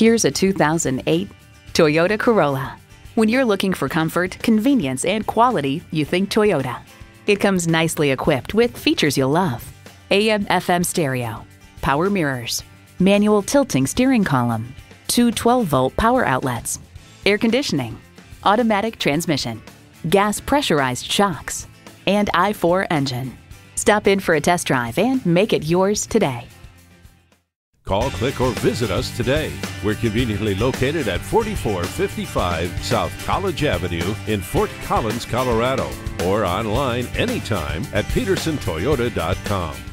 Here's a 2008 Toyota Corolla. When you're looking for comfort, convenience, and quality, you think Toyota. It comes nicely equipped with features you'll love. AM FM stereo, power mirrors, manual tilting steering column, two 12-volt power outlets, air conditioning, automatic transmission, gas pressurized shocks, and i4 engine. Stop in for a test drive and make it yours today. Call, click, or visit us today. We're conveniently located at 4455 South College Avenue in Fort Collins, Colorado, or online anytime at pedersentoyota.com.